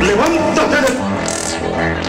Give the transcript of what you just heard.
levántate. de...